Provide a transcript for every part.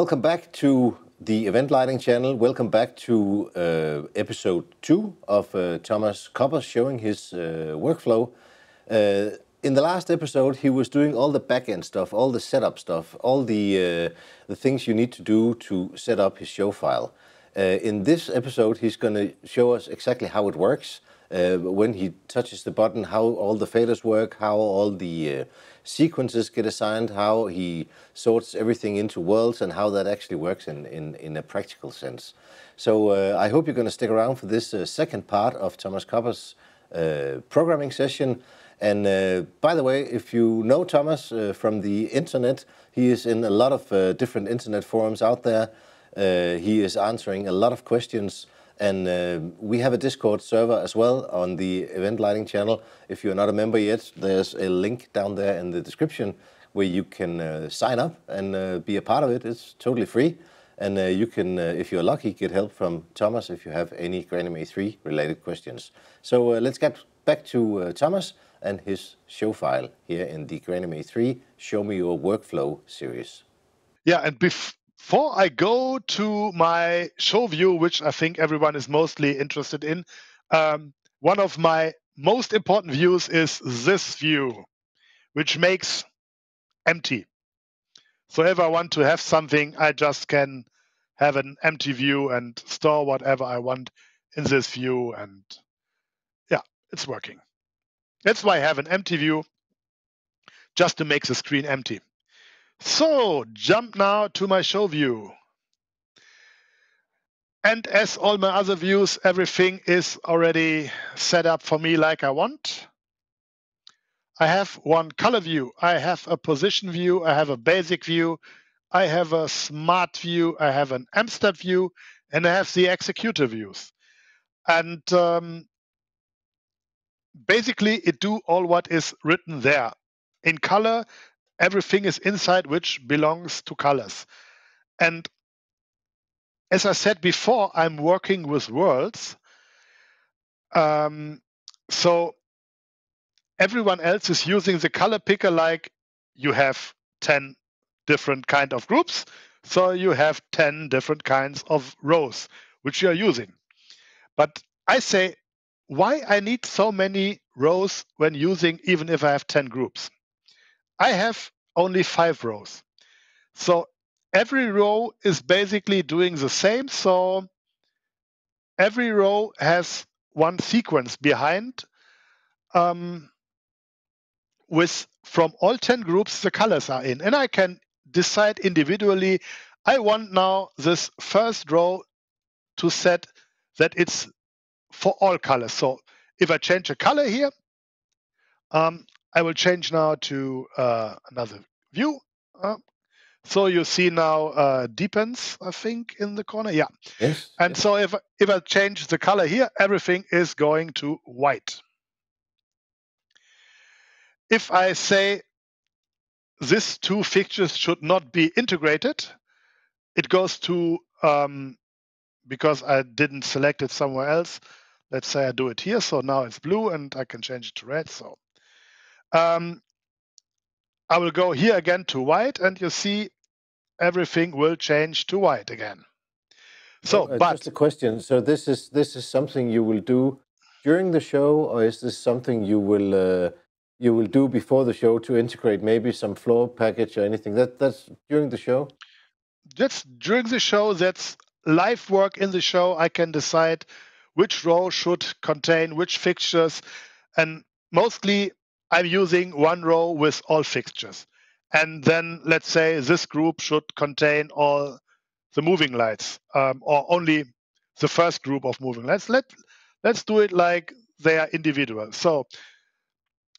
Welcome back to the Event Lighting channel. Welcome back to uh, episode two of uh, Thomas Koppers showing his uh, workflow. Uh, in the last episode, he was doing all the back-end stuff, all the setup stuff, all the uh, the things you need to do to set up his show file. Uh, in this episode, he's going to show us exactly how it works. when he touches the button, how all the faders work, how all the sequences get assigned, how he sorts everything into worlds, and how that actually works in, in, in a practical sense. So uh, I hope you're going to stick around for this uh, second part of Thomas Koppers' uh, programming session. And uh, by the way, if you know Thomas uh, from the internet, he is in a lot of uh, different internet forums out there. he is answering a lot of questions and uh, we have a Discord server as well on the Event Lighting channel. If you're not a member yet, there's a link down there in the description where you can uh, sign up and uh, be a part of it. It's totally free. And uh, you can, uh, if you're lucky, get help from Thomas if you have any GrandMA 3 related questions. So uh, let's get back to Thomas and his show file here in the GrandMA 3 Show Me Your Workflow series. Yeah, and bef before I go to my show view, which I think everyone is mostly interested in, um, one of my most important views is this view, which makes empty. So if I want to have something, I just can have an empty view and store whatever I want in this view. And yeah, it's working. That's why I have an empty view, just to make the screen empty. So jump now to my show view. And as all my other views, everything is already set up for me like I want. I have one color view, I have a position view, I have a basic view, I have a smart view, I have an Amstrad view, and I have the executor views. And um, basically, it do all what is written there. In color, everything is inside which belongs to colors. And as I said before, I'm working with worlds. Um, so everyone else is using the color picker like you have 10 different kind of groups. So you have 10 different kinds of rows which you are using. But I say, why I need so many rows when using even if I have 10 groups? I have only five rows. So every row is basically doing the same. So every row has one sequence behind um, with from all 10 groups the colors are in. And I can decide individually, I want now this first row to set that it's for all colors. So if I change a color here, um, I will change now to uh, another view. Uh, so you see now uh, deepens, I think, in the corner. Yeah. Yes. And yes. so if if I change the color here, everything is going to white. If I say these two fixtures should not be integrated, it goes to um, because I didn't select it somewhere else. Let's say I do it here. So now it's blue and I can change it to red. So um, I will go here again to white and you see everything will change to white again. So, uh, but just a question. So this is this is something you will do during the show, or is this something you will uh, you will do before the show to integrate maybe some floor package or anything? That that's during the show. That's during the show. That's live work in the show. I can decide which row should contain which fixtures, and mostly I'm using one row with all fixtures. And then let's say this group should contain all the moving lights um, or only the first group of moving lights. Let, let's do it like they are individual. So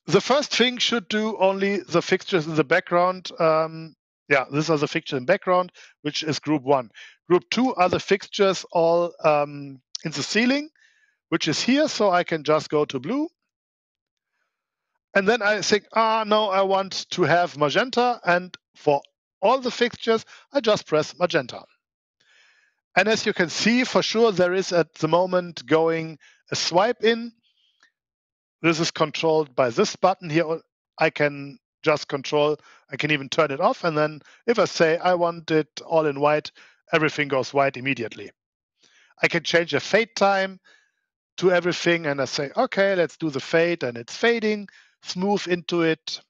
the first thing should do only the fixtures in the background. Um, yeah, these are the fixtures in background, which is group one. Group two are the fixtures all um, in the ceiling, which is here. So I can just go to blue and then I think, ah, no, I want to have magenta. And for all the fixtures, I just press magenta. And as you can see, for sure, there is at the moment going a swipe in. This is controlled by this button here. I can just control. I can even turn it off. And then if I say I want it all in white, everything goes white immediately. I can change the fade time to everything and I say, okay, let's do the fade and it's fading, smooth into it.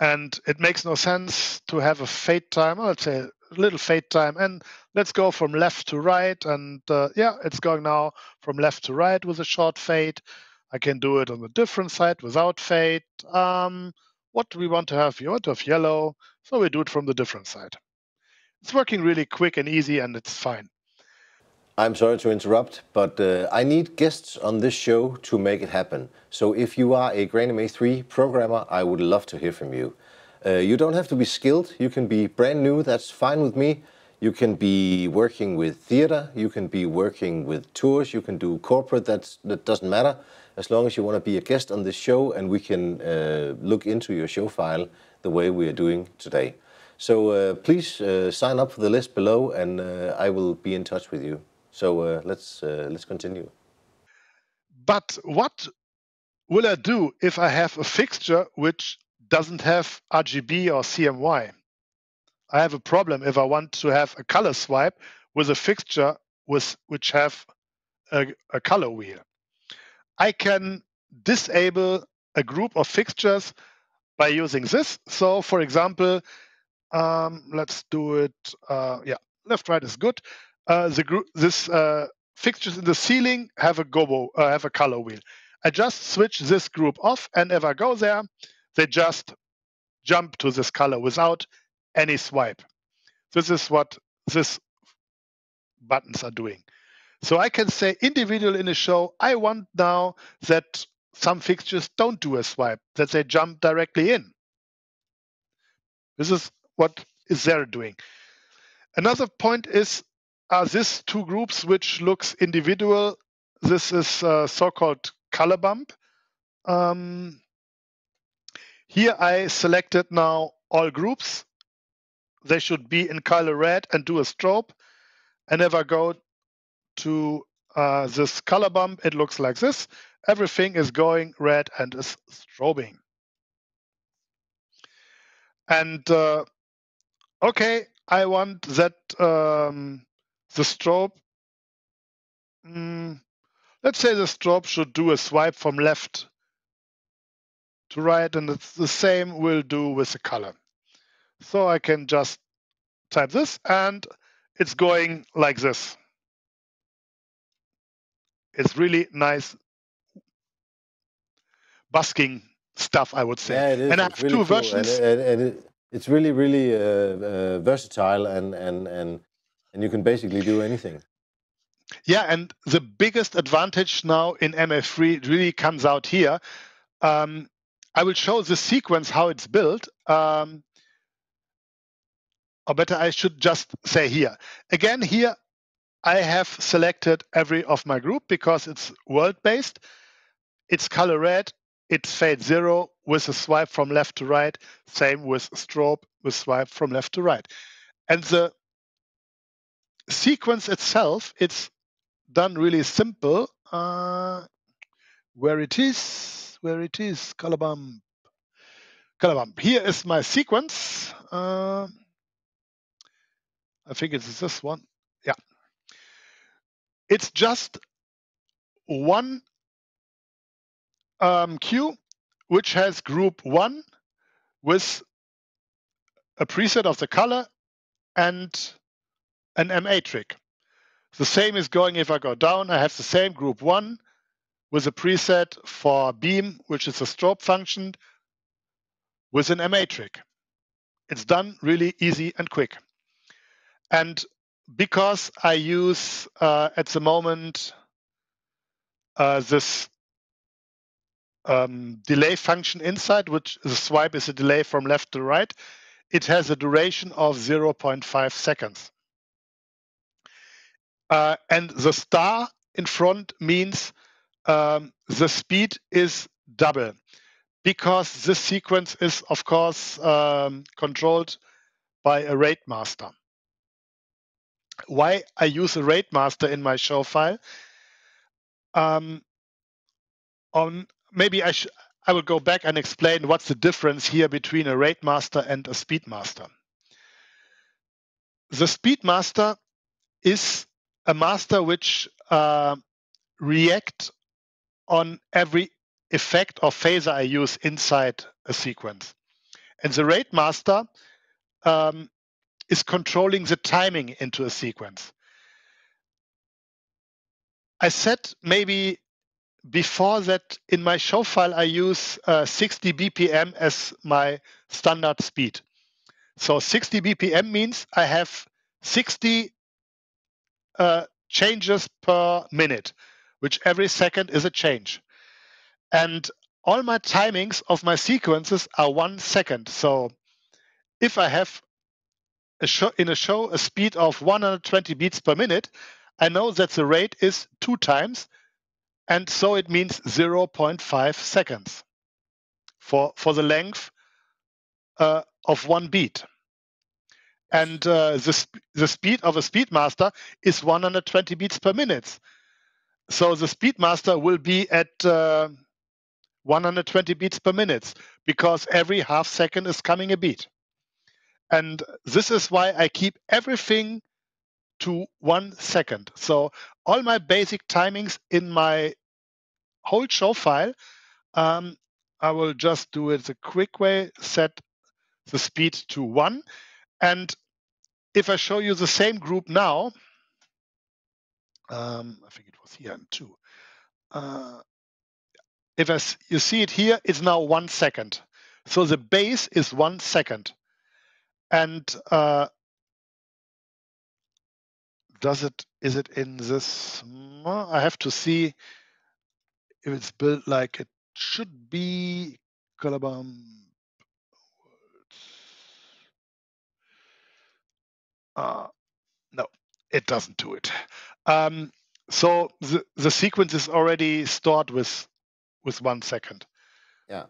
And it makes no sense to have a fade time, let's say a little fade time. And let's go from left to right. And uh, yeah, it's going now from left to right with a short fade. I can do it on the different side without fade. Um, what do we want to have? We want to have yellow, so we do it from the different side. It's working really quick and easy, and it's fine. I'm sorry to interrupt, but uh, I need guests on this show to make it happen. So if you are a GrandMA 3 programmer, I would love to hear from you. Uh, you don't have to be skilled. You can be brand new. That's fine with me. You can be working with theater. You can be working with tours. You can do corporate. That's, that doesn't matter as long as you want to be a guest on this show and we can uh, look into your show file the way we are doing today. So uh, please uh, sign up for the list below and uh, I will be in touch with you. So uh, let's, uh, let's continue. But what will I do if I have a fixture which doesn't have RGB or CMY? I have a problem if I want to have a color swipe with a fixture with which have a, a color wheel. I can disable a group of fixtures by using this. So for example, um, let's do it. Uh, yeah, left, right is good. Uh, the group, this uh, fixtures in the ceiling have a gobo, uh, have a color wheel. I just switch this group off, and if I go there, they just jump to this color without any swipe. This is what this buttons are doing. So I can say individual in a show, I want now that some fixtures don't do a swipe, that they jump directly in. This is what is there doing. Another point is are these two groups which looks individual. This is a so-called color bump. Um, here I selected now all groups. They should be in color red and do a strobe. And if I go to uh, this color bump, it looks like this. Everything is going red and is strobing. And uh, okay, I want that um, the strobe, mm, let's say the strobe should do a swipe from left to right, and it's the same will do with the color. So I can just type this, and it's going like this. It's really nice busking stuff, I would say. Yeah, it is. And I have really two cool. versions. And, and, and it, it's really, really uh, uh, versatile, and, and, and, and you can basically do anything. Yeah, and the biggest advantage now in MA3 really comes out here. Um, I will show the sequence how it's built. Um, or better, I should just say here. Again, here I have selected every of my group because it's world-based. It's color red, it's fade zero with a swipe from left to right. Same with strobe with swipe from left to right. And the sequence itself, it's done really simple. Uh, where it is, where it is, color bump. Here is my sequence. Uh, I think it's this one. Yeah. It's just one um, cue which has group one with a preset of the color and an MA trick. The same is going if I go down. I have the same group one with a preset for beam, which is a strobe function with an MA trick. It's done really easy and quick. And because I use uh, at the moment uh, this um, delay function inside, which the swipe is a delay from left to right, it has a duration of 0.5 seconds. Uh, and the star in front means um, the speed is double because this sequence is, of course, um, controlled by a rate master why I use a rate master in my show file. Um, on maybe I I will go back and explain what's the difference here between a rate master and a speed master. The speed master is a master which uh, react on every effect or phaser I use inside a sequence. And the rate master um, is controlling the timing into a sequence. I said maybe before that in my show file, I use uh, 60 BPM as my standard speed. So 60 BPM means I have 60 uh, changes per minute, which every second is a change. And all my timings of my sequences are one second. So if I have a show, in a show a speed of 120 beats per minute, I know that the rate is two times and so it means 0.5 seconds for, for the length uh, of one beat. And uh, the, sp the speed of a Speedmaster is 120 beats per minute. So the Speedmaster will be at uh, 120 beats per minute because every half second is coming a beat. And this is why I keep everything to one second. So all my basic timings in my whole show file, um, I will just do it the quick way, set the speed to one. And if I show you the same group now, um, I think it was here and two. Uh, if I, you see it here, it's now one second. So the base is one second. And uh, does it is it in this i have to see if it's built like it should be color bump uh, no it doesn't do it um, so the, the sequence is already stored with with one second yeah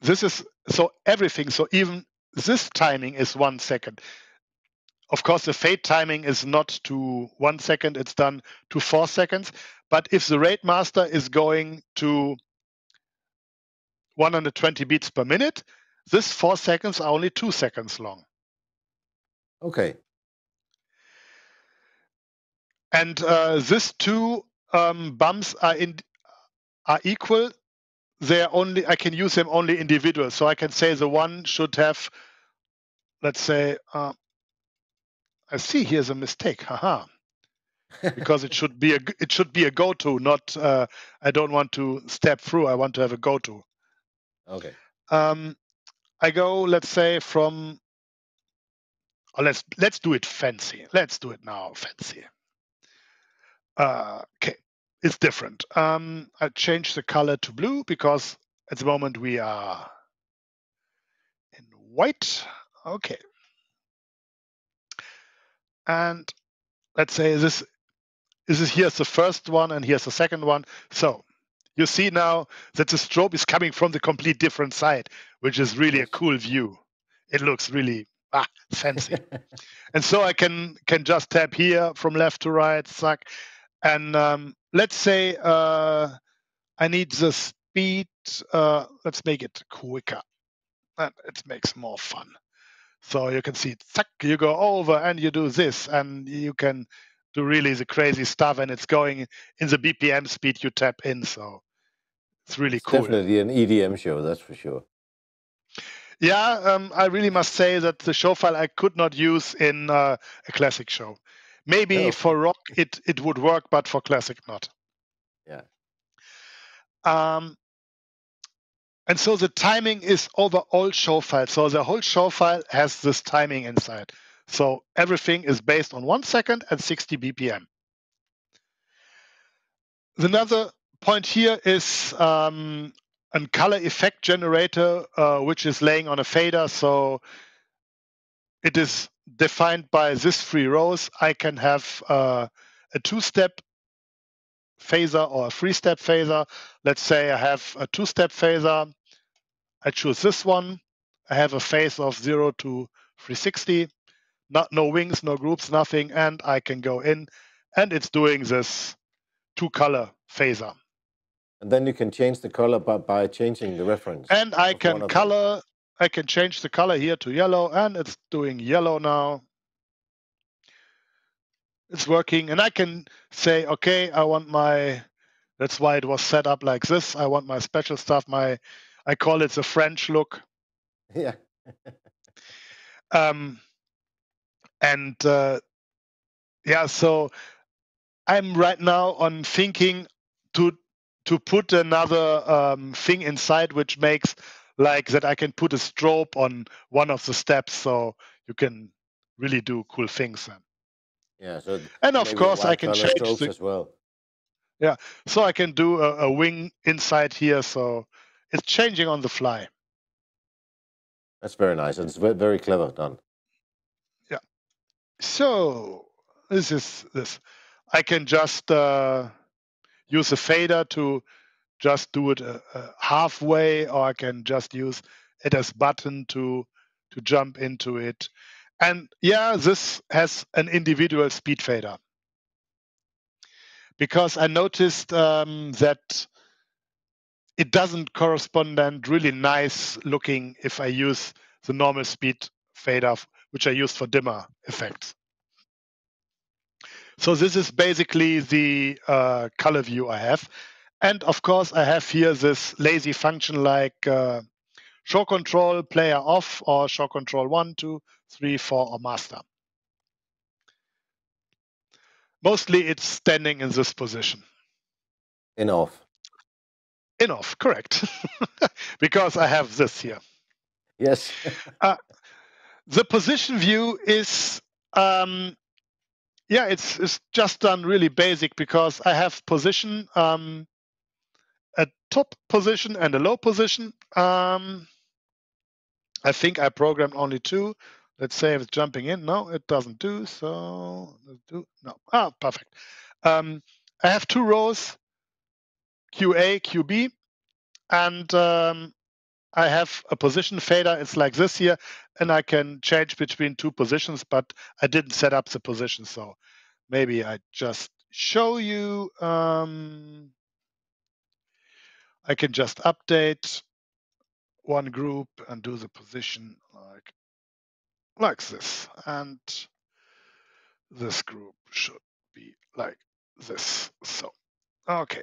this is so everything so even this timing is one second of course, the fade timing is not to one second, it's done to four seconds. But if the rate master is going to 120 beats per minute, this four seconds are only two seconds long. Okay. And uh, these two um, bumps are in are equal. They're only I can use them only individual. So I can say the one should have, let's say, uh, I see here's a mistake. Haha. because it should be a it should be a go to, not uh, I don't want to step through. I want to have a go to. Okay. Um, I go, let's say, from. Let's let's do it fancy. Let's do it now, fancy. Uh, okay, it's different. Um, I change the color to blue because at the moment we are in white. Okay. And let's say this, this is here's the first one and here's the second one. So you see now that the strobe is coming from the complete different side, which is really a cool view. It looks really ah, fancy. and so I can can just tap here from left to right, suck. And um, let's say uh, I need the speed. Uh, let's make it quicker. And it makes more fun. So you can see, tuck, you go over and you do this, and you can do really the crazy stuff, and it's going in the BPM speed you tap in. So it's really it's cool. Definitely an EDM show, that's for sure. Yeah, um, I really must say that the show file I could not use in uh, a classic show. Maybe no. for rock it it would work, but for classic not. Yeah. Um, and so the timing is over all show files. So the whole show file has this timing inside. So everything is based on one second and 60 BPM. Another point here is um, a color effect generator, uh, which is laying on a fader. So it is defined by these three rows. I can have uh, a two-step phaser or a three-step phaser. Let's say I have a two-step phaser I choose this one. I have a phase of 0 to 360, not no wings, no groups, nothing, and I can go in and it's doing this two color phaser. And then you can change the color by, by changing the reference. And I can color, I can change the color here to yellow and it's doing yellow now. It's working and I can say, okay, I want my, that's why it was set up like this. I want my special stuff, my, I call it the French look. Yeah. um, and uh, yeah, so I'm right now on thinking to to put another um, thing inside which makes like that I can put a strobe on one of the steps so you can really do cool things then. Yeah, so and of course I can change the, as well. Yeah, so I can do a, a wing inside here, so it's changing on the fly. That's very nice. It's very clever done. Yeah. So this is this. I can just uh, use a fader to just do it uh, uh, halfway, or I can just use it as button to to jump into it. And yeah, this has an individual speed fader because I noticed um, that it doesn't correspond and really nice looking if I use the normal speed fader, which I use for dimmer effects. So this is basically the uh, color view I have. And of course, I have here this lazy function like uh, show control, player off, or show control one, two, three, four, or master. Mostly it's standing in this position. In off. In off, correct. because I have this here. Yes. uh, the position view is um, yeah, it's it's just done really basic because I have position, um, a top position and a low position. Um, I think I programmed only two. Let's say it's jumping in. No, it doesn't do. So do no. Ah, perfect. Um, I have two rows, QA, QB, and um, I have a position fader. It's like this here, and I can change between two positions, but I didn't set up the position. So maybe I just show you. Um, I can just update one group and do the position like like this. And this group should be like this. So, okay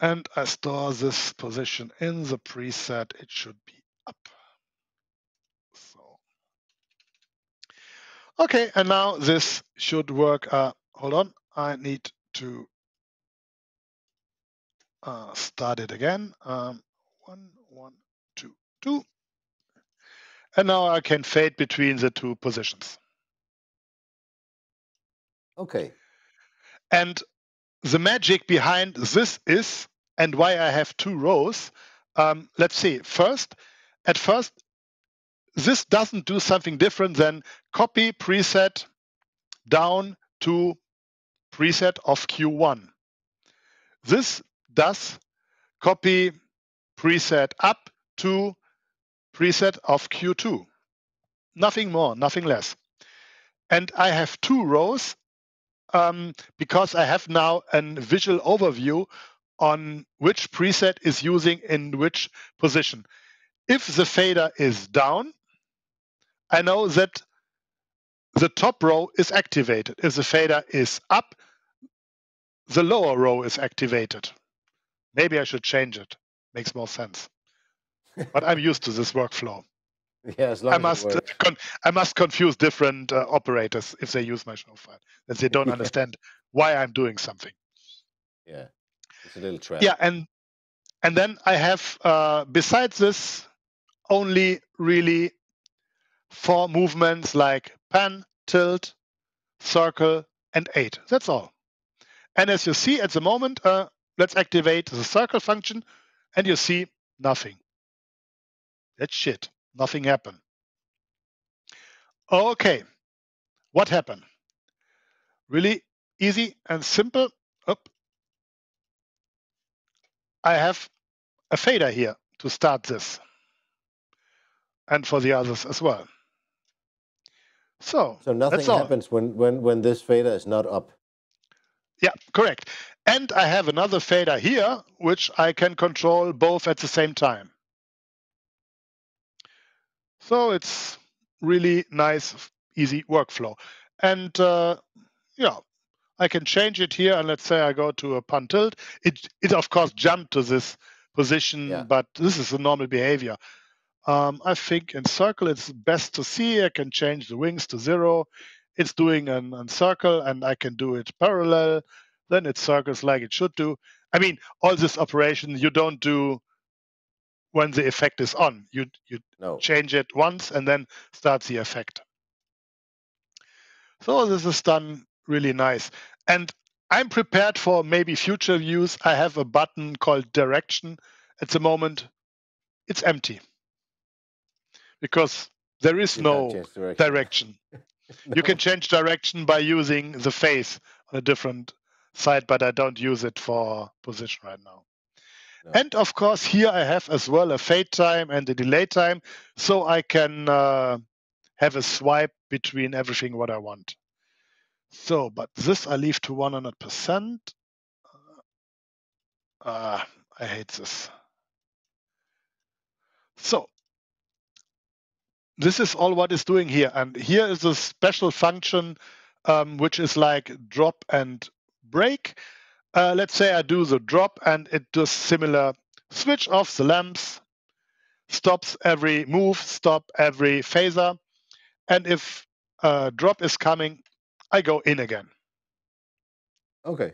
and I store this position in the preset, it should be up. So, okay, and now this should work. Uh, hold on, I need to uh, start it again. Um, one, one, two, two. And now I can fade between the two positions. Okay. And the magic behind this is and why I have two rows. Um, let's see. First, at first, this doesn't do something different than copy preset down to preset of Q1. This does copy preset up to preset of Q2. Nothing more, nothing less. And I have two rows um, because I have now a visual overview on which preset is using in which position. If the fader is down, I know that the top row is activated. If the fader is up, the lower row is activated. Maybe I should change it. Makes more sense. but I'm used to this workflow. Yeah, I must con- I must confuse different uh, operators if they use my show file, that they don't understand why I'm doing something. Yeah. It's a little trap. Yeah, and and then I have uh, besides this only really four movements like pan, tilt, circle, and eight. That's all. And as you see at the moment, uh, let's activate the circle function, and you see nothing. That's shit. Nothing happened. Okay, what happened? Really easy and simple. Up. I have a fader here to start this and for the others as well. So, so nothing happens when, when, when this fader is not up. Yeah, correct. And I have another fader here, which I can control both at the same time. So it's really nice, easy workflow. And uh, yeah, I can change it here. And let's say I go to a pan tilt. It, it of course jumped to this position, yeah. but this is a normal behavior. Um, I think in circle it's best to see. I can change the wings to zero. It's doing an, an circle and I can do it parallel. Then it circles like it should do. I mean, all this operation you don't do when the effect is on. You you no. change it once and then starts the effect. So this is done really nice. And I'm prepared for maybe future use. I have a button called direction. At the moment, it's empty because there is you no direction. direction. no. You can change direction by using the face on a different side, but I don't use it for position right now. And of course, here I have as well a fade time and a delay time, so I can uh, have a swipe between everything what I want. So, but this I leave to 100%. Uh, I hate this. So, this is all what is doing here. And here is a special function um, which is like drop and break. Uh, let's say I do the drop and it does similar. Switch off the lamps, stops every move, stop every phaser. And if a drop is coming, I go in again. Okay.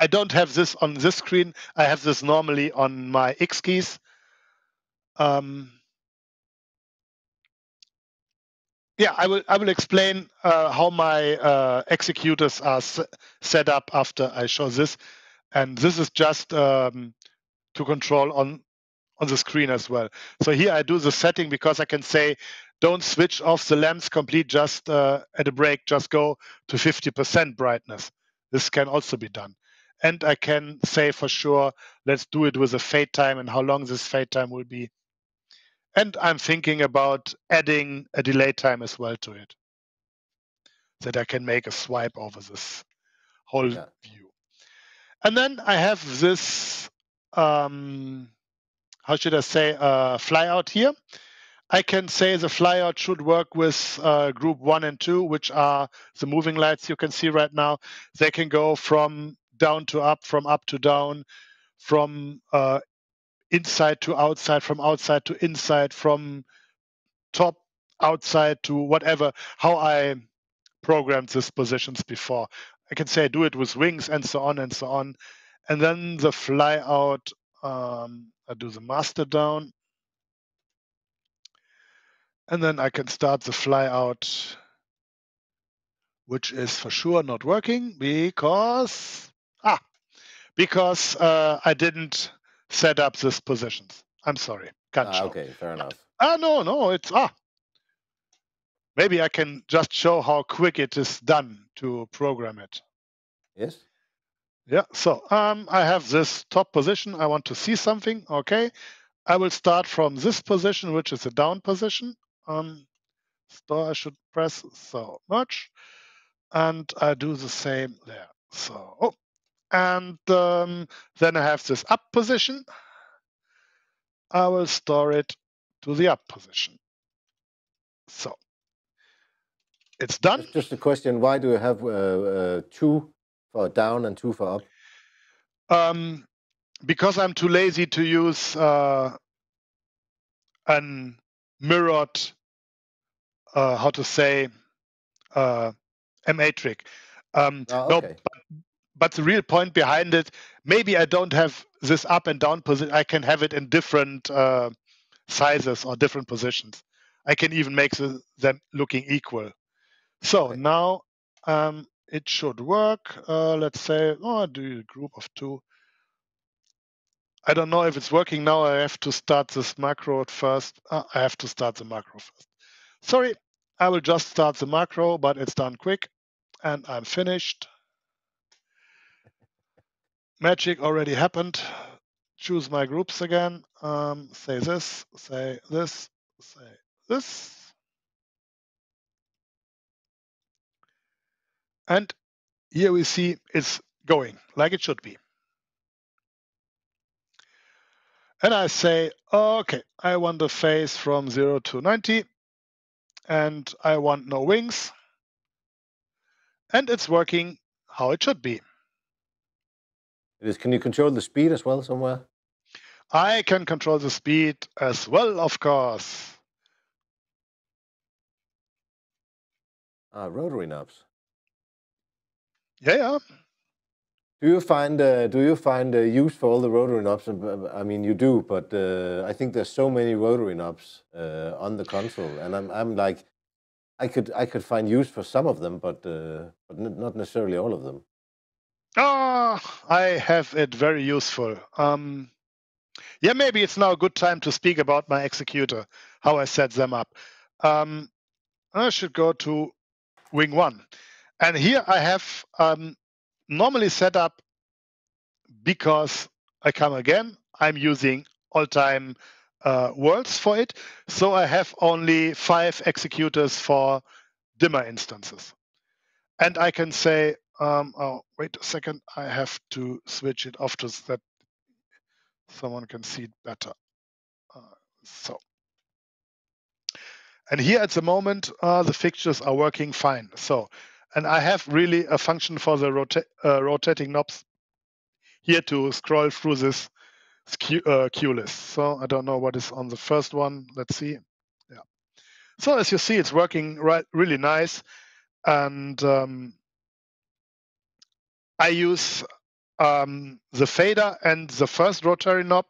I don't have this on this screen. I have this normally on my X keys. Um, yeah, I will. I will explain uh, how my uh, executors are set up after I show this, and this is just um, to control on on the screen as well. So here I do the setting because I can say don't switch off the lamps complete just uh, at a break, just go to 50% brightness. This can also be done. And I can say for sure, let's do it with a fade time and how long this fade time will be. And I'm thinking about adding a delay time as well to it. That I can make a swipe over this whole yeah. view. And then I have this, um, how should I say, uh, flyout here. I can say the flyout should work with uh, group one and two, which are the moving lights you can see right now. They can go from down to up, from up to down, from uh, inside to outside, from outside to inside, from top outside to whatever. How I programmed these positions before. I can say I do it with wings and so on and so on. And then the flyout, um, I do the master down and then I can start the fly out, which is for sure not working because ah because uh, I didn't set up these positions. I'm sorry, can't ah, show. Okay, fair enough. Ah no no it's ah maybe I can just show how quick it is done to program it. Yes. Yeah, so um, I have this top position. I want to see something. Okay, I will start from this position, which is a down position on store I should press so much and I do the same there so oh, and um, then I have this up position I will store it to the up position so it's done just a question why do you have uh, uh, two for down and two for up um, because I'm too lazy to use uh, an mirrored uh, how to say uh, a matrix. Um, oh, okay. No, but, but, the real point behind it, maybe I don't have this up and down position. I can have it in different uh, sizes or different positions. I can even make the, them looking equal. So okay. now um, it should work. Uh, let's say, oh, I do a group of two. I don't know if it's working now. I have to start this macro at first. Uh, I have to start the macro first. Sorry, I will just start the macro, but it's done quick and I'm finished. Magic already happened. Choose my groups again. Um, say this, say this, say this. And here we see it's going like it should be. And I say, okay, I want the phase from 0 to 90, and I want no wings. And it's working how it should be. It is. Can you control the speed as well somewhere? I can control the speed as well, of course. Ah, rotary knobs. Yeah, yeah. Do you find uh, do you find uh, use for all the rotary knobs? I mean, you do, but uh, I think there's so many rotary knobs uh, on the console, and I'm I'm like, I could I could find use for some of them, but uh, but not necessarily all of them. Ah, I have it very useful. Um, yeah, maybe it's now a good time to speak about my executor, how I set them up. Um, I should go to Wing One, and here I have um, normally set up because I come again, I'm using all-time uh, worlds for it. So I have only five executors for dimmer instances. And I can say, um, oh, wait a second, I have to switch it off to that someone can see it better. Uh, so. And here at the moment, uh, the fixtures are working fine. So and I have really a function for the rota uh, rotating knobs here to scroll through this cue, uh, cue list. So I don't know what is on the first one. Let's see. Yeah. So as you see, it's working right, really nice. And um, I use um, the fader and the first rotary knob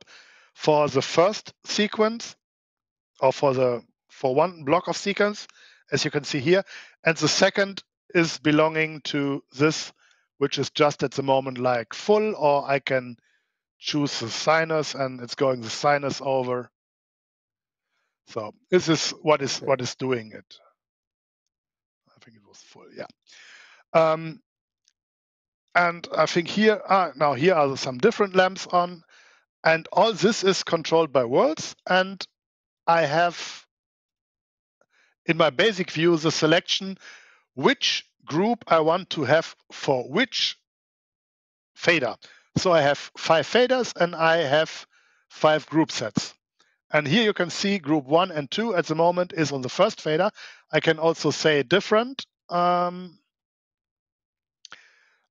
for the first sequence or for the for one block of sequence, as you can see here. And the second is belonging to this, which is just at the moment like full, or I can choose the sinus and it's going the sinus over. So this is what is what is doing it. I think it was full, yeah. Um, and I think here, ah, now here are some different lamps on, and all this is controlled by worlds. And I have in my basic view the selection which group I want to have for which fader. So I have five faders and I have five group sets. And here you can see group one and two at the moment is on the first fader. I can also say different. Um,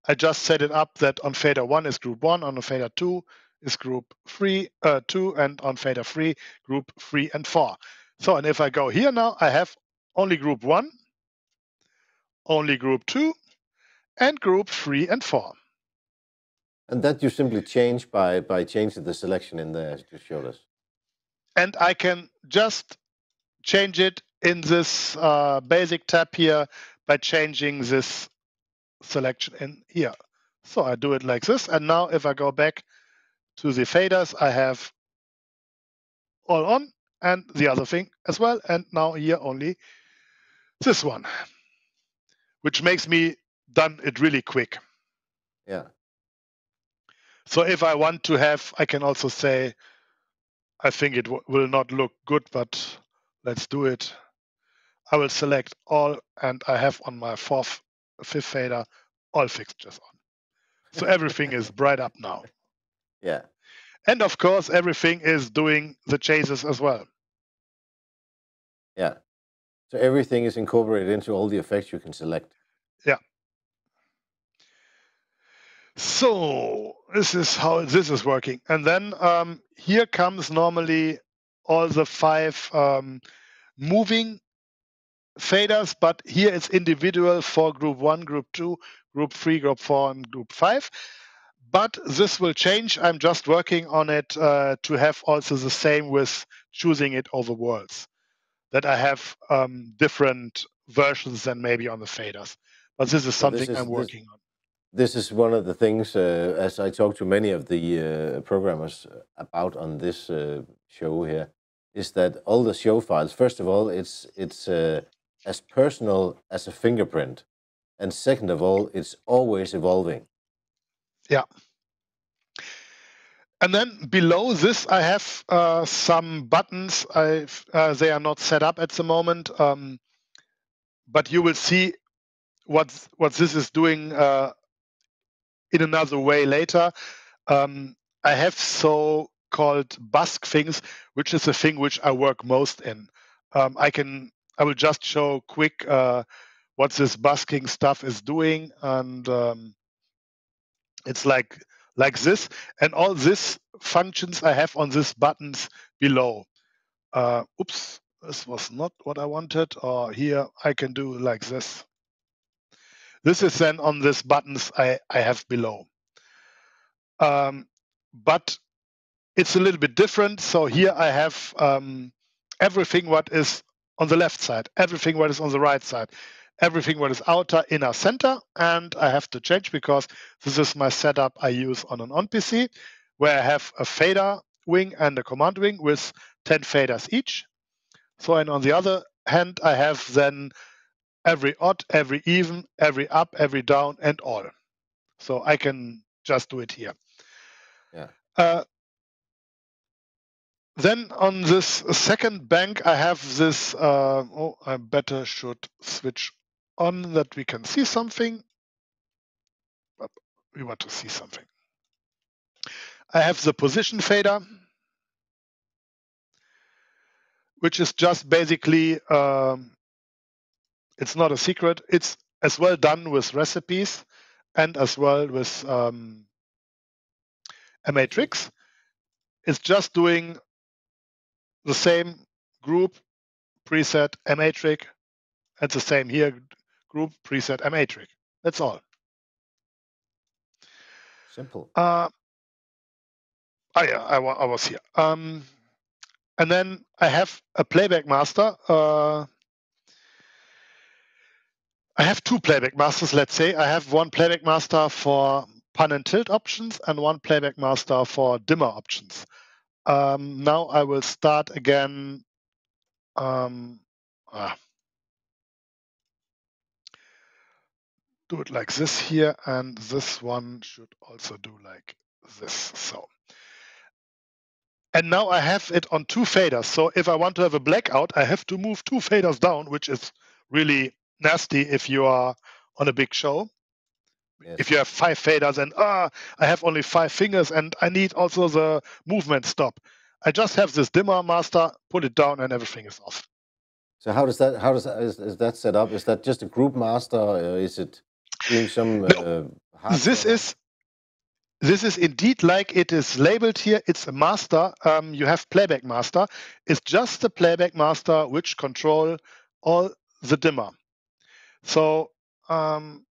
I just set it up that on fader one is group one, on fader two is group three, uh, two, and on fader three, group three and four. So, and if I go here now, I have only group one only group 2, and group 3 and 4. And that you simply change by, by changing the selection in there, as you showed us. And I can just change it in this uh, basic tab here by changing this selection in here. So I do it like this. And now if I go back to the faders, I have all on and the other thing as well. And now here only this one which makes me done it really quick. Yeah. So if I want to have, I can also say, I think it will not look good, but let's do it. I will select all, and I have on my fourth, fifth fader all fixtures on. So everything is bright up now. Yeah. And of course, everything is doing the chases as well. Yeah. So everything is incorporated into all the effects you can select. Yeah. So this is how this is working. And then um, here comes normally all the five um, moving faders, but here it's individual for group one, group two, group three, group four, and group five. But this will change. I'm just working on it uh, to have also the same with choosing it over worlds that I have um, different versions than maybe on the faders. But this is something this is, I'm working this, on. This is one of the things, uh, as I talk to many of the uh, programmers about on this uh, show here, is that all the show files, first of all, it's, it's uh, as personal as a fingerprint. And second of all, it's always evolving. Yeah. And then below this, I have uh, some buttons. Uh, they are not set up at the moment, um, but you will see what what this is doing uh, in another way later. Um, I have so called busk things, which is the thing which I work most in. Um, I can I will just show quick uh, what this busking stuff is doing, and um, it's like like this, and all these functions I have on these buttons below. Uh, oops, this was not what I wanted. Or here I can do like this. This is then on these buttons I, I have below. Um, but it's a little bit different. So here I have um, everything what is on the left side, everything what is on the right side, everything what is outer, inner, center. And I have to change because this is my setup I use on an on PC where I have a fader wing and a command wing with 10 faders each. So, and on the other hand, I have then every odd, every even, every up, every down, and all. So I can just do it here. Yeah. Uh, then on this second bank, I have this. Uh, oh, I better should switch on that we can see something. but We want to see something. I have the position fader, which is just basically, um, it's not a secret. It's as well done with recipes and as well with um, MAtricks. It's just doing the same group preset MAtricks and the same here group preset MAtricks. That's all. Simple. Uh, oh yeah, I, I was here. Um, and then I have a playback master. Uh, I have two playback masters, let's say. I have one playback master for pan and tilt options and one playback master for dimmer options. Um, now I will start again. Um, ah. Do it like this here, and this one should also do like this. So. And now I have it on two faders. So if I want to have a blackout, I have to move two faders down, which is really nasty if you are on a big show. Yes. If you have five faders and ah, I have only five fingers and I need also the movement stop. I just have this dimmer master, put it down, and everything is off. So how does that how does that, is, is that set up? Is that just a group master? Or is it doing some? No, uh, this is this is indeed like it is labeled here. It's a master. Um, you have playback master. It's just the playback master which control all the dimmer. So um,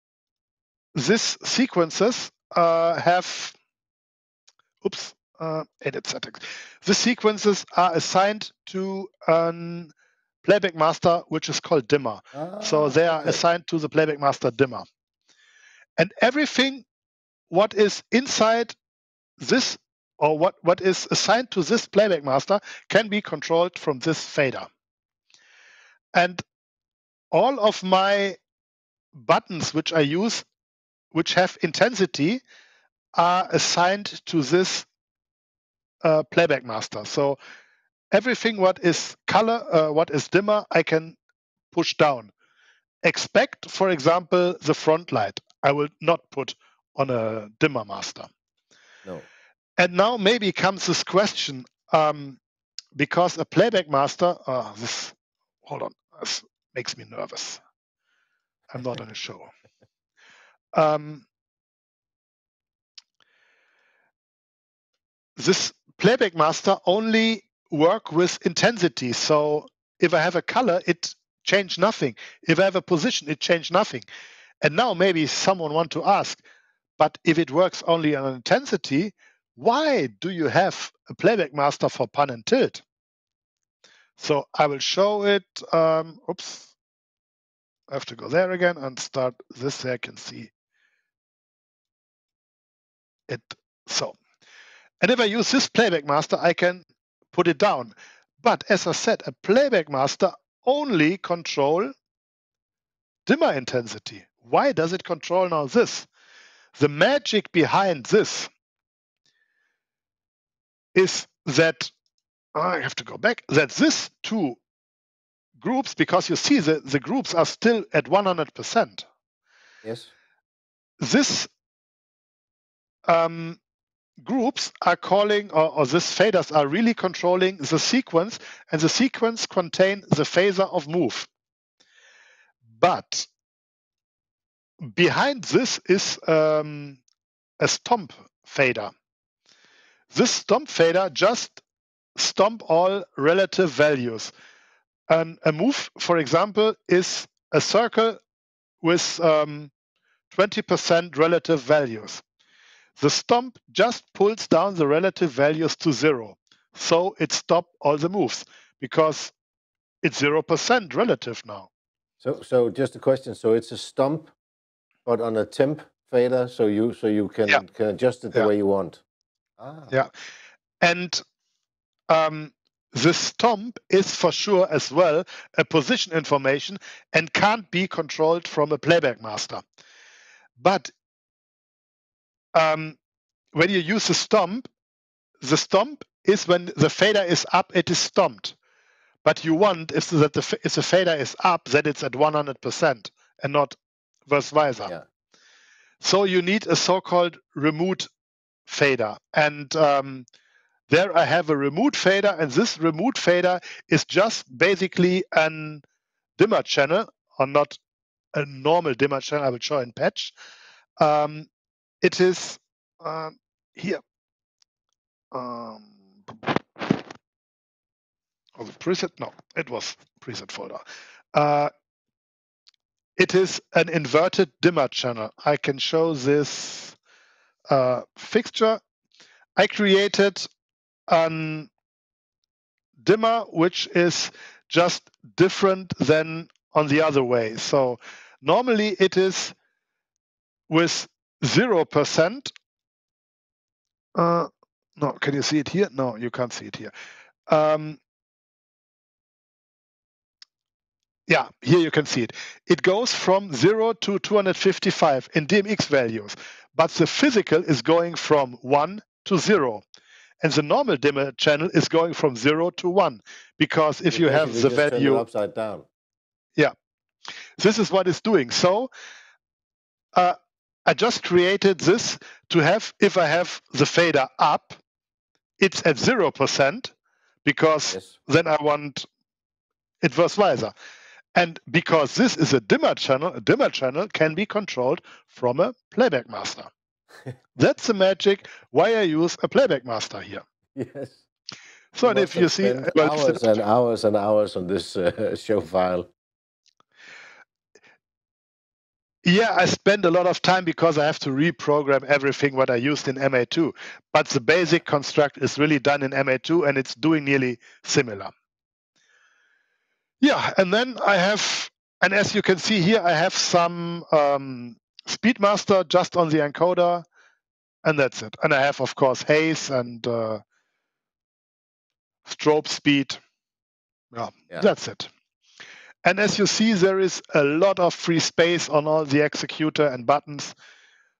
these sequences uh, have, oops, uh, edit settings. The sequences are assigned to a playback master, which is called dimmer. Ah, so they are okay. assigned to the playback master dimmer. And everything what is inside this or what, what is assigned to this playback master can be controlled from this fader. And all of my buttons which I use, which have intensity, are assigned to this uh, playback master. So everything what is color, uh, what is dimmer, I can push down. Expect, for example, the front light. I will not put on a dimmer master. No. And now maybe comes this question, um, because a playback master, uh, this, hold on, this makes me nervous. I'm not on a show. Um, this playback master only work with intensity. So if I have a color, it change nothing. If I have a position, it change nothing. And now maybe someone want to ask, but if it works only on intensity, why do you have a playback master for pan and tilt? So I will show it. Um, oops, I have to go there again and start this. There I can see it. So, and if I use this playback master, I can put it down. But as I said, a playback master only control dimmer intensity. Why does it control now this? The magic behind this is that I have to go back, that this two groups, because you see the, the groups are still at 100%. Yes. This um, groups are calling, or, or these faders are really controlling the sequence, and the sequence contain the phaser of move. But behind this is um, a stomp fader. This stomp fader just stomp all relative values. And a move, for example, is a circle with um, 20% relative values. The stomp just pulls down the relative values to zero. So it stopped all the moves because it's 0% relative now. So, so just a question. So it's a stomp, but on a temp fader, so you so you can yeah. can adjust it the yeah. way you want. Ah. Yeah, and um, the stomp is for sure as well a position information and can't be controlled from a playback master. But um, when you use the stomp, the stomp is when the fader is up, it is stomped. But you want is that the, if the fader is up, that it's at 100% and not versa. Yeah. So you need a so-called remote fader. And um, there I have a remote fader, and this remote fader is just basically an dimmer channel, or not a normal dimmer channel. I will show in patch. Um, it is uh, here. Um, oh, the preset? No, it was preset folder. Uh, it is an inverted dimmer channel. I can show this uh, fixture. I created an dimmer which is just different than on the other way. So normally it is with 0%. Uh, no, can you see it here? No, you can't see it here. Um, Yeah, here you can see it. It goes from 0 to 255 in DMX values, but the physical is going from 1 to 0. And the normal dimmer channel is going from 0 to 1, because if you have the value... upside down. Yeah, this is what it's doing. So uh, I just created this to have, if I have the fader up, it's at 0%, because yes. then I want it vice versa. And because this is a dimmer channel, a dimmer channel can be controlled from a playback master. That's the magic why I use a playback master here. Yes. So and if you see well, hours and hours and hours on this uh, show file. Yeah, I spend a lot of time because I have to reprogram everything what I used in MA2. But the basic construct is really done in MA2 and it's doing nearly similar. Yeah, and then I have, and as you can see here, I have some um, Speedmaster just on the encoder, and that's it. And I have, of course, haze and uh, strobe speed. Yeah, yeah, that's it. And as you see, there is a lot of free space on all the executor and buttons.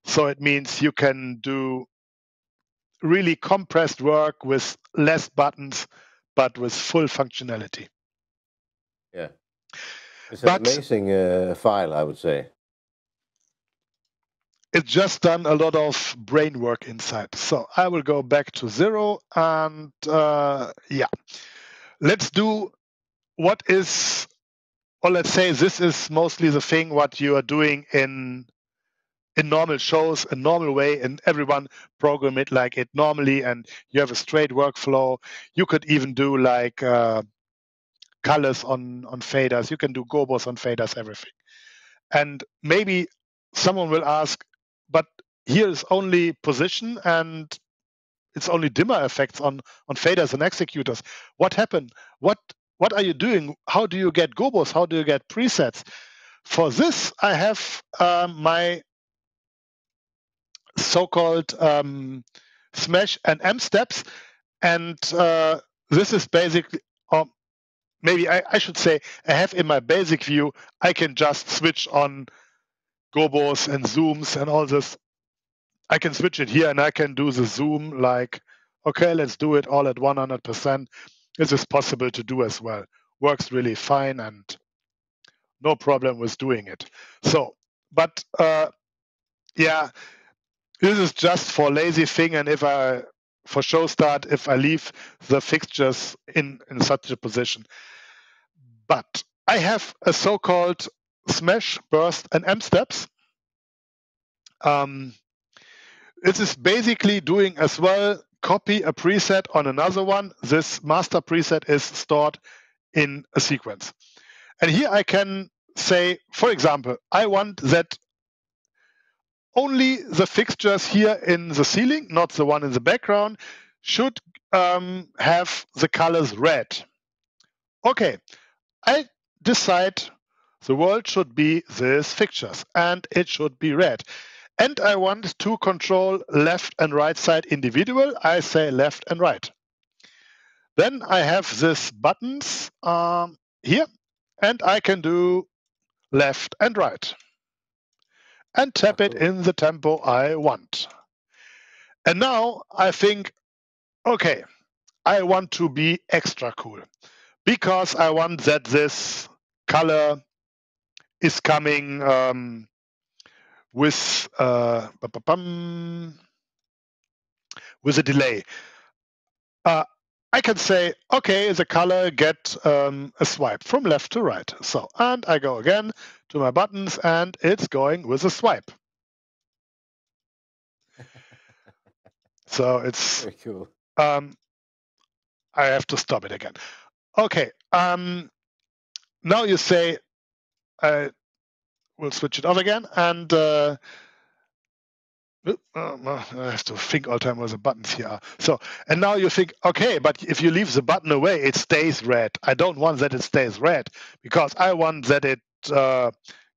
So it means you can do really compressed work with less buttons, but with full functionality. Yeah. It's an amazing uh, file, I would say. It's just done a lot of brain work inside. So I will go back to zero and uh, yeah, let's do what is, or let's say this is mostly the thing what you are doing in in normal shows, a normal way, and everyone program it like it normally, and you have a straight workflow. You could even do like uh, colors on on faders. You can do gobos on faders, everything. And maybe someone will ask, but here is only position and it's only dimmer effects on on faders and executors. What happened? What what are you doing? How do you get gobos? How do you get presets? For this, I have um, my so-called um, smash and M steps, and uh, this is basically um, maybe I, I, should say I have in my basic view, I can just switch on gobos and zooms and all this. I can switch it here and I can do the zoom like, okay, let's do it all at 100%. This is possible to do as well. Works really fine and no problem with doing it. So, but uh, yeah, this is just for lazy thing, and if I for show start, if I leave the fixtures in in such a position. But I have a so-called smash, burst, and M steps. Um, this is basically doing as well copy a preset on another one. This master preset is stored in a sequence. And here I can say, for example, I want that only the fixtures here in the ceiling, not the one in the background, should um, have the colors red. Okay, I decide the world should be these fixtures and it should be red. And I want to control left and right side individual. I say left and right. Then I have these buttons um, here and I can do left and right and tap it in the tempo I want. And now I think, okay, I want to be extra cool because I want that this color is coming um, with uh, with a delay. Uh, I can say, okay, the color get um, a swipe from left to right. So, and I go again to my buttons and it's going with a swipe. so it's Very cool. Um, I have to stop it again. Okay. Um, now you say, I will switch it off again and uh, I have to think all the time where the buttons here are. So, and now you think, okay, but if you leave the button away, it stays red. I don't want that it stays red because I want that it uh,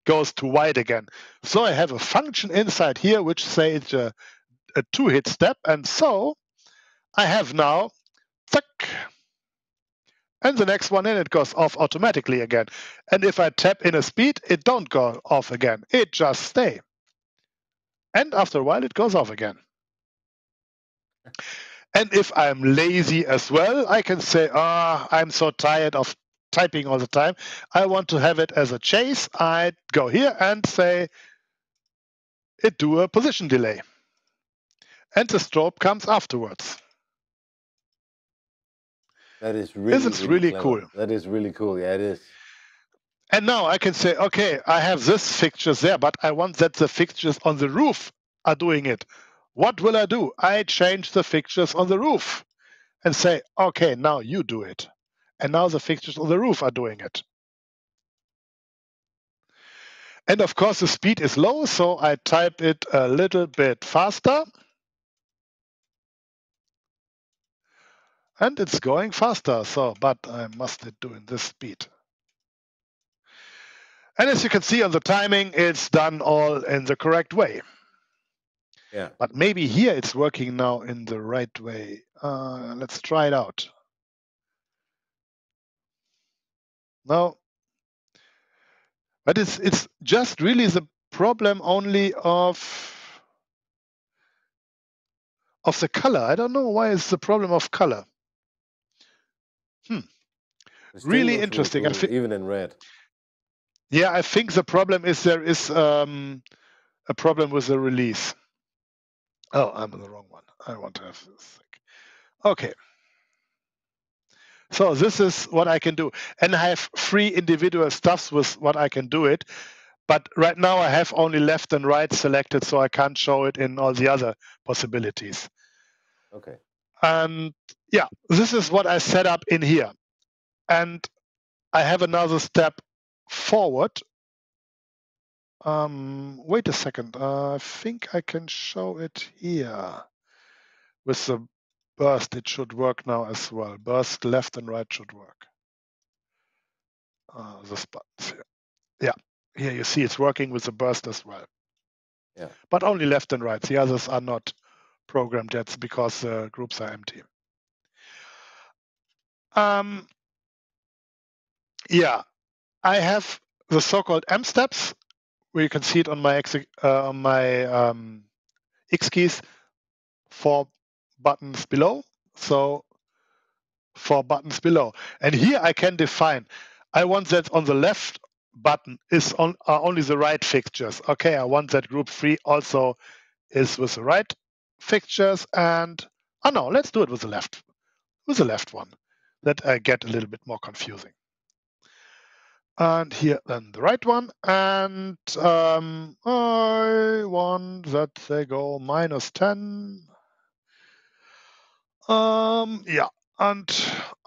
goes to white again. So I have a function inside here which says a, a two-hit step, and so I have now, tuck, and the next one in it goes off automatically again. And if I tap in a speed, it don't go off again. It just stay. And after a while, it goes off again. And if I'm lazy as well, I can say, ah, oh, I'm so tired of typing all the time. I want to have it as a chase. I go here and say, it do a position delay. And the strobe comes afterwards. That is really, Isn't really, really cool. That is really cool. Yeah, it is. And now I can say, okay, I have this fixtures there, but I want that the fixtures on the roof are doing it. What will I do? I change the fixtures on the roof and say, okay, now you do it. And now the fixtures on the roof are doing it. And of course, the speed is low, so I type it a little bit faster. And it's going faster, so but I must do in this speed. And as you can see on the timing, it's done all in the correct way. Yeah. But maybe here it's working now in the right way. Uh, let's try it out. No. But it's it's just really the problem only of of the color. I don't know why it's the problem of color. Hmm. Really interesting. Even in red. Yeah, I think the problem is there is um, a problem with the release. Oh, I'm the wrong one. I want to have this. Okay. So this is what I can do. And I have three individual stuffs with what I can do it. But right now I have only left and right selected, so I can't show it in all the other possibilities. Okay. And yeah, this is what I set up in here. And I have another step forward. Um, wait a second. Uh, I think I can show it here. With the burst, it should work now as well. Burst left and right should work. Uh, this buttons here. Yeah, here you see it's working with the burst as well. Yeah. But only left and right. The others are not programmed yet because the groups are empty. Um, yeah, I have the so-called M steps, where you can see it on my X, uh, on my um, X keys, four buttons below. So four buttons below, and here I can define. I want that on the left button is on are only the right fixtures. Okay, I want that group three also is with the right fixtures and oh no, let's do it with the left, with the left one. That I get a little bit more confusing. And here then the right one, and um, I want that they go minus 10. Um, yeah, and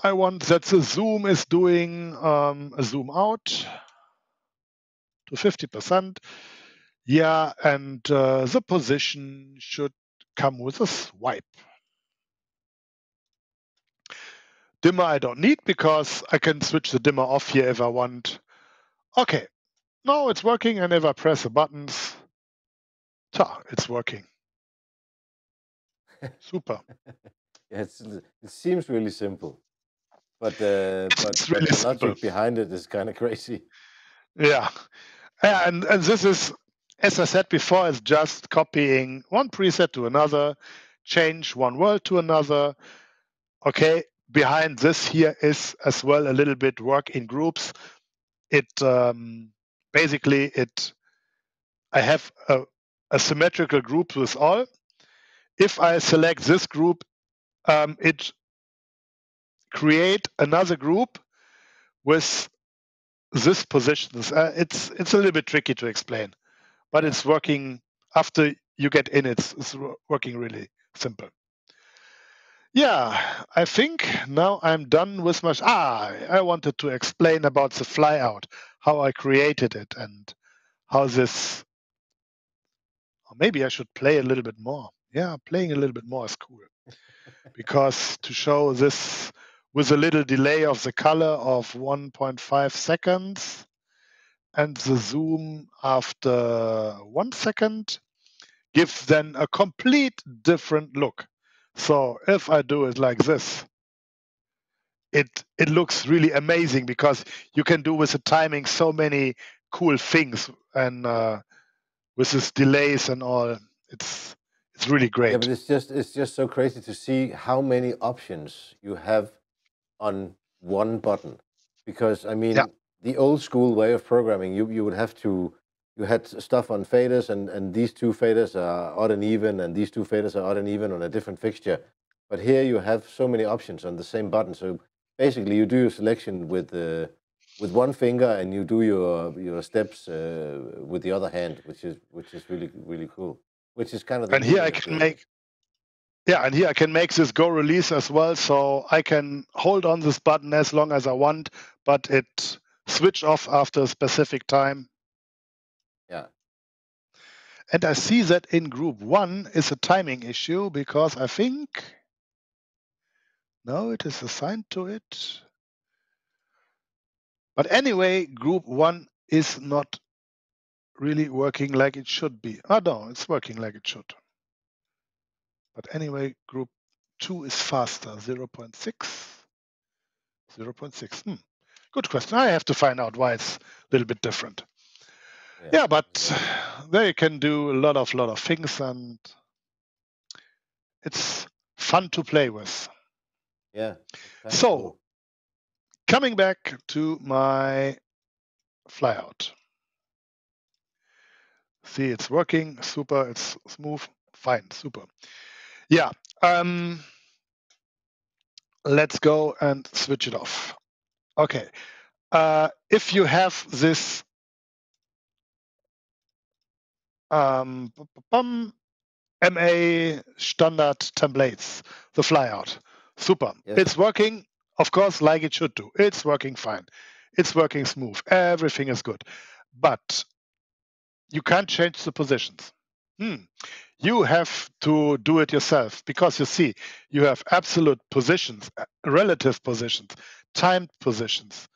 I want that the zoom is doing um, a zoom out to 50%. Yeah, and uh, the position should come with a swipe. Dimmer I don't need because I can switch the dimmer off here if I want. Okay, now it's working and if I press the buttons, ta, it's working. Super. Yeah, it seems really simple, but, uh, but, really but the simple. logic behind it is kind of crazy. Yeah, yeah, and and this is, as I said before, it's just copying one preset to another, change one world to another. Okay, behind this here is as well a little bit work in groups. It um, basically it I have a, a, symmetrical group with all. If I select this group, um, it create another group with this positions. Uh, it's it's a little bit tricky to explain, but it's working after you get in. It's, it's working really simple. Yeah, I think now I'm done with my. Ah, I wanted to explain about the flyout, how I created it, and how this. Or maybe I should play a little bit more. Yeah, playing a little bit more is cool. Because to show this with a little delay of the color of 1.5 seconds and the zoom after one second, gives then a complete different look. So if I do it like this, it it looks really amazing because you can do with the timing so many cool things and uh, with this delays and all. It's it's really great. Yeah, but it's just it's just so crazy to see how many options you have on one button. Because I mean, yeah. the old school way of programming, you you would have to you had stuff on faders, and, and these two faders are odd and even, and these two faders are odd and even on a different fixture. But here you have so many options on the same button. So basically, you do your selection with uh, with one finger, and you do your your steps uh, with the other hand, which is which is really really cool. Which is kind of and here I can make yeah, and here I can make this go release as well, so I can hold on this button as long as I want, but it switch off after a specific time yeah. And I see that in group one is a timing issue because I think, no, it is assigned to it. But anyway, group one is not really working like it should be. Oh, no, it's working like it should. But anyway, group two is faster, 0 0.6. 0 0.6. Hmm. Good question. I have to find out why it's a little bit different yeah, but they can do a lot of lot of things and it's fun to play with yeah so cool. coming back to my flyout see it's working super it's smooth fine super yeah um let's go and switch it off okay uh, if you have this um, MA standard templates, the flyout. Super. Yes. It's working, of course, like it should do. It's working fine. It's working smooth. Everything is good. But you can't change the positions. Hmm. You have to do it yourself because you see, you have absolute positions, relative positions, timed positions,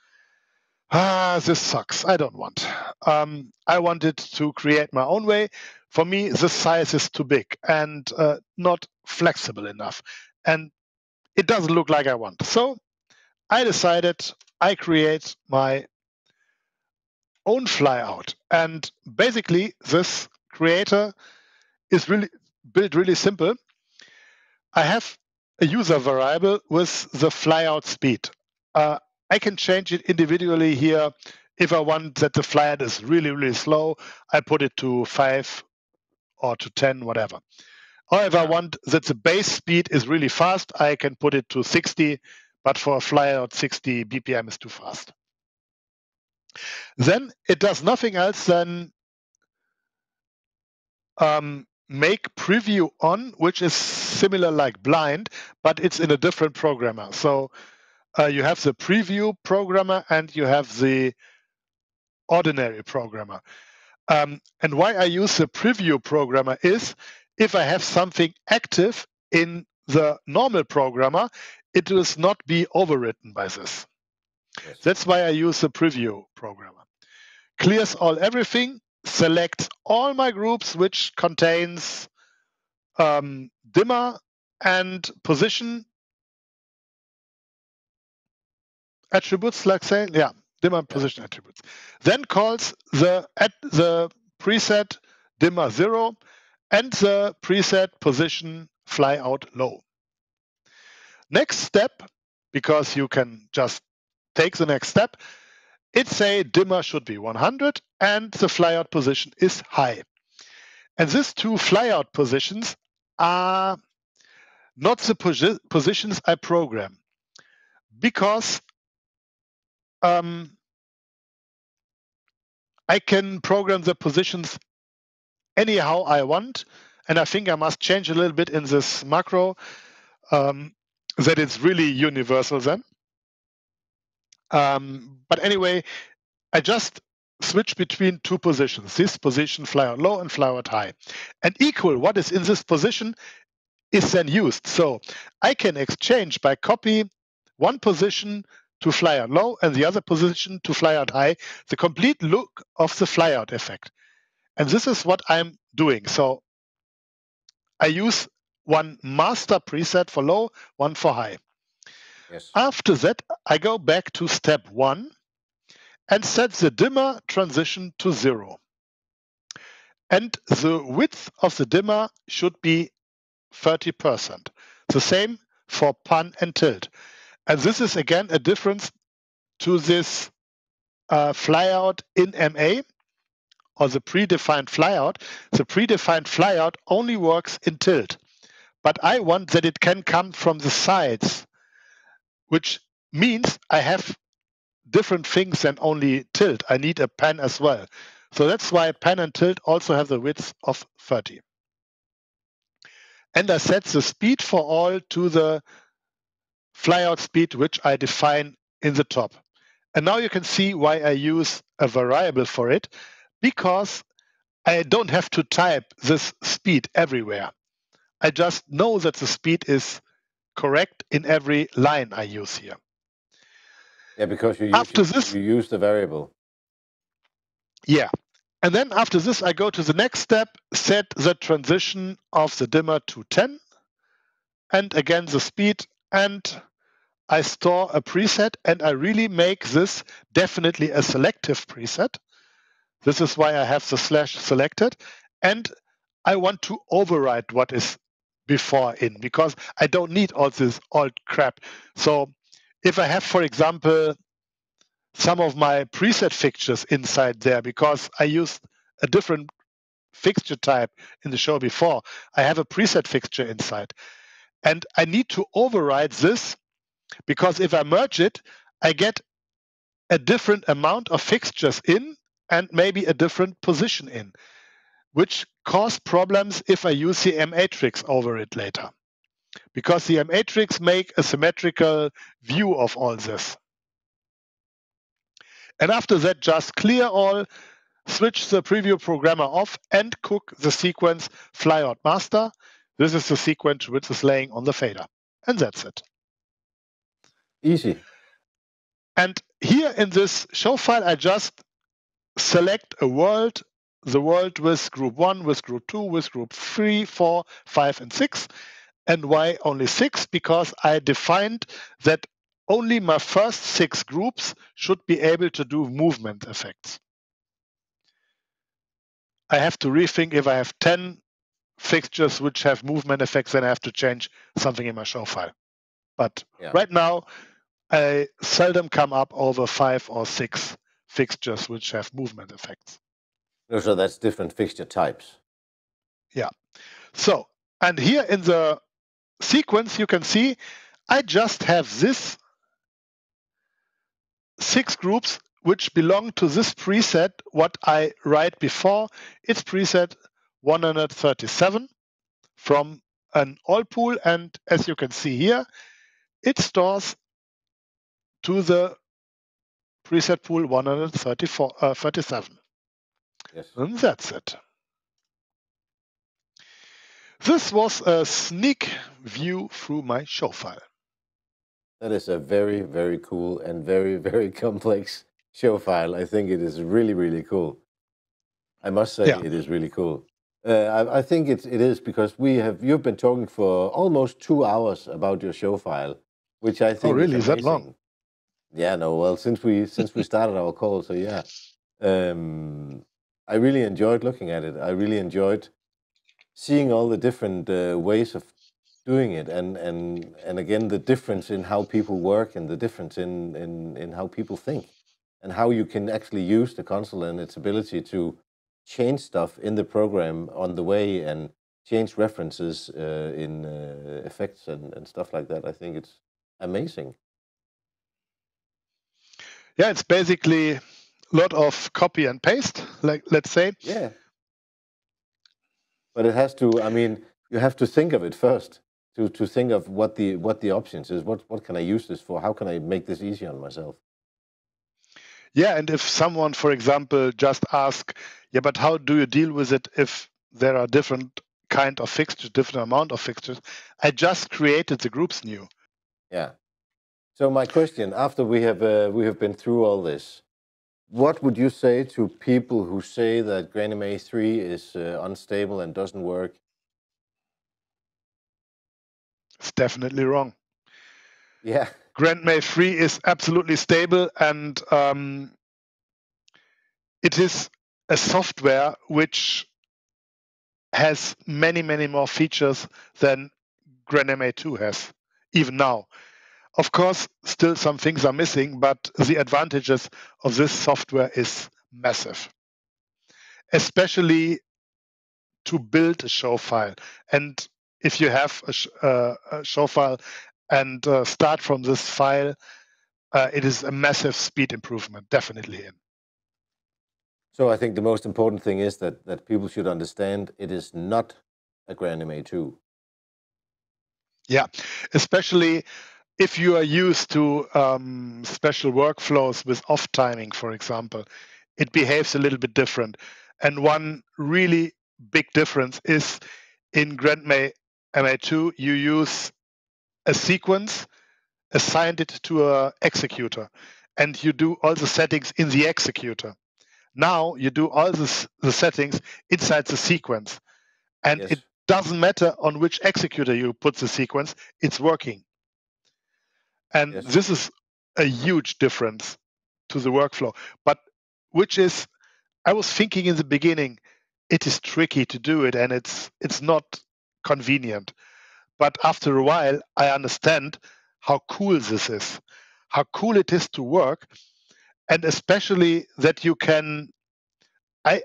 ah, this sucks. I don't want. Um, I wanted to create my own way. For me, the size is too big and uh, not flexible enough. And it doesn't look like I want. So I decided I create my own flyout. And basically, this creator is really built really simple. I have a user variable with the flyout speed. Uh, I can change it individually here. If I want that the flyout is really, really slow, I put it to five or to 10, whatever. Or if I want that the base speed is really fast, I can put it to 60, but for a flyout, 60 BPM is too fast. Then it does nothing else than um, make preview on, which is similar like blind, but it's in a different programmer. So uh, you have the preview programmer and you have the ordinary programmer. Um, and why I use the preview programmer is if I have something active in the normal programmer, it will not be overwritten by this. Yes. That's why I use the preview programmer. Clears all everything, selects all my groups, which contains um, dimmer and position attributes, like say, yeah, dimmer position attributes. Then calls the at the preset dimmer zero and the preset position fly out low. Next step, because you can just take the next step, it say dimmer should be 100 and the flyout position is high. And these two flyout positions are not the posi positions I program because um, I can program the positions anyhow I want. And I think I must change a little bit in this macro um, that it's really universal then. Um, but anyway, I just switch between two positions, this position fly out low and fly out high. And equal what is in this position is then used. So I can exchange by copy one position to fly out low and the other position to fly out high, the complete look of the flyout effect. And this is what I'm doing. So I use one master preset for low, one for high. After that, I go back to step one and set the dimmer transition to zero. And the width of the dimmer should be 30%. The same for pan and tilt. And this is again a difference to this uh, flyout in MA or the predefined flyout. The predefined flyout only works in tilt. But I want that it can come from the sides, which means I have different things than only tilt. I need a pan as well. So that's why pan and tilt also have the width of 30. And I set the speed for all to the flyout speed, which I define in the top. And now you can see why I use a variable for it, because I don't have to type this speed everywhere. I just know that the speed is correct in every line I use here. Yeah, because you use, after this, you use the variable. Yeah. And then after this, I go to the next step, set the transition of the dimmer to 10. And again, the speed. And I store a preset and I really make this definitely a selective preset. This is why I have the slash selected. And I want to override what is before in because I don't need all this old crap. So if I have, for example, some of my preset fixtures inside there because I used a different fixture type in the show before, I have a preset fixture inside. And I need to override this because if I merge it, I get a different amount of fixtures in and maybe a different position in, which cause problems if I use the MAtricks over it later because the MAtricks make a symmetrical view of all this. And after that, just clear all, switch the preview programmer off, and cook the sequence flyout master. This is the sequence which is laying on the fader. And that's it. Easy. And here in this show file, I just select a world, the world with group one, with group two, with group three, four, five, and six. And why only six? Because I defined that only my first six groups should be able to do movement effects. I have to rethink if I have 10 fixtures which have movement effects, then I have to change something in my show file. But yeah. right now, I seldom come up over five or six fixtures which have movement effects. No, so that's different fixture types. Yeah. So, and here in the sequence, you can see I just have this six groups which belong to this preset, what I write before. It's preset 137 from an all pool. And as you can see here, it stores to the preset pool 137. Yes. And that's it. This was a sneak view through my show file. That is a very, very cool and very, very complex show file. I think it is really, really cool. I must say yeah. it is really cool. Uh, I, I, think it, it is because we have you've been talking for almost two hours about your show file, which I think oh really is, is that long? Yeah, no. Well, since we since we started our call, so yeah, um, I really enjoyed looking at it. I really enjoyed seeing all the different uh, ways of doing it, and and and again the difference in how people work and the difference in in in how people think, and how you can actually use the console and its ability to change stuff in the program on the way and change references uh, in uh, effects and, and stuff like that. I think it's amazing. Yeah, it's basically lot of copy and paste, like let's say. Yeah. But it has to. I mean, you have to think of it first. To, to think of what the what the options is. What what can I use this for? How can I make this easy on myself? Yeah, and if someone, for example, just ask, yeah, but how do you deal with it if there are different kind of fixtures, different amount of fixtures? I just created the groups new. Yeah. So my question, after we have uh, we have been through all this, what would you say to people who say that GrandMA 3 is uh, unstable and doesn't work? It's definitely wrong. Yeah. GrandMA 3 is absolutely stable and um, it is a software which has many, many more features than GrandMA 2 has, even now. Of course, still some things are missing, but the advantages of this software is massive, especially to build a show file. And if you have a, sh- uh, a show file and uh, start from this file, uh, it is a massive speed improvement, definitely in. So I think the most important thing is that, that people should understand it is not a GrandMA 2. Yeah, especially if you are used to um, special workflows with off timing, for example, it behaves a little bit different. And one really big difference is in GrandMA MA2, you use a sequence, assigned it to a executor, and you do all the settings in the executor. Now you do all this, the settings inside the sequence, and yes. it doesn't matter on which executor you put the sequence; it's working. And yes. this is a huge difference to the workflow. But which is, I was thinking in the beginning, it is tricky to do it, and it's it's not convenient. But after a while, I understand how cool this is, how cool it is to work, and especially that you can. I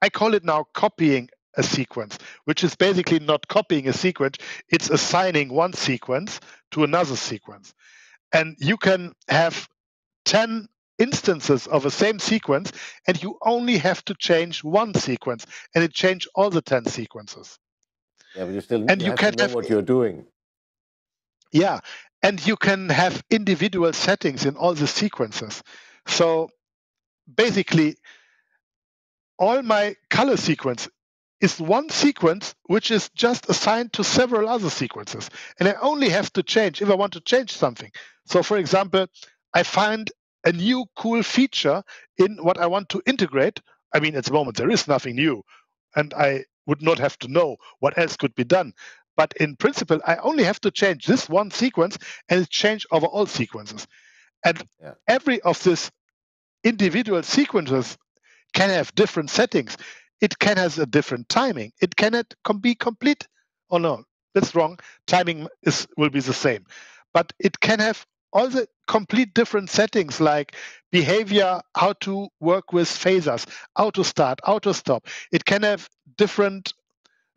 I call it now copying a sequence, which is basically not copying a sequence; it's assigning one sequence to another sequence, and you can have ten instances of the same sequence, and you only have to change one sequence, and it change all the ten sequences. Yeah, but you still and you, you can know have, what you're doing. Yeah, and you can have individual settings in all the sequences. So basically, all my color sequence is one sequence which is just assigned to several other sequences. And I only have to change if I want to change something. So, for example, I find a new cool feature in what I want to integrate. I mean, at the moment, there is nothing new. And I would not have to know what else could be done. But in principle, I only have to change this one sequence and it change over all sequences. And yeah. every of these individual sequences can have different settings. It can have a different timing. It cannot be complete. Oh no, that's wrong. Timing is will be the same, but it can have all the complete different settings like behavior, how to work with phasers, auto start, auto stop. It can have different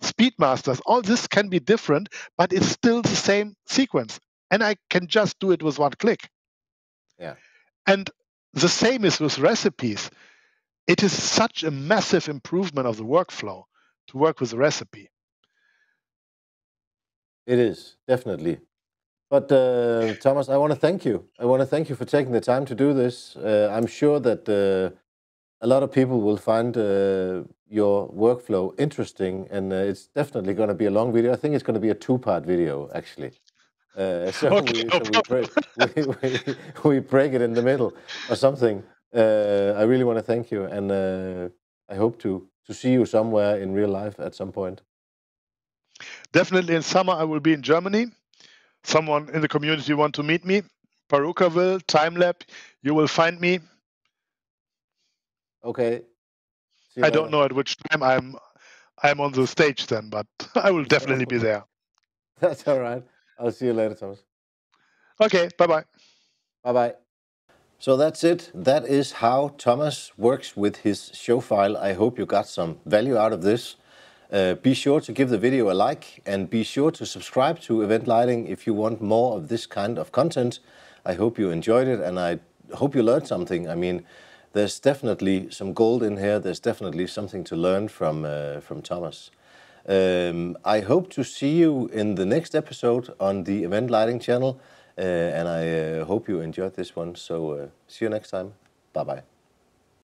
speed masters. all this can be different, but it's still the same sequence. And I can just do it with one click. Yeah. And the same is with recipes. It is such a massive improvement of the workflow to work with a recipe. It is, definitely. But uh, Thomas, I want to thank you. I want to thank you for taking the time to do this. Uh, I'm sure that uh, a lot of people will find uh, your workflow interesting, and uh, it's definitely going to be a long video. I think it's going to be a two-part video, actually. Uh, so, Okay, we, no so we, break, we, we, we break it in the middle or something. Uh, I really want to thank you, and uh, I hope to to see you somewhere in real life at some point. Definitely in summer, I will be in Germany. Someone in the community want to meet me. Parookaville, TimeLab, you will find me. Okay. I don't know at which time I'm I'm on the stage then, but I will definitely be there. That's all right. I'll see you later, Thomas. Okay, bye bye. Bye bye. So that's it. That is how Thomas works with his show file. I hope you got some value out of this. Uh, be sure to give the video a like and be sure to subscribe to Event Lighting if you want more of this kind of content. I hope you enjoyed it and I hope you learned something. I mean, there's definitely some gold in here. There's definitely something to learn from uh, from Thomas. Um, I hope to see you in the next episode on the Event Lighting channel, and I uh, hope you enjoyed this one. So uh, see you next time. Bye bye.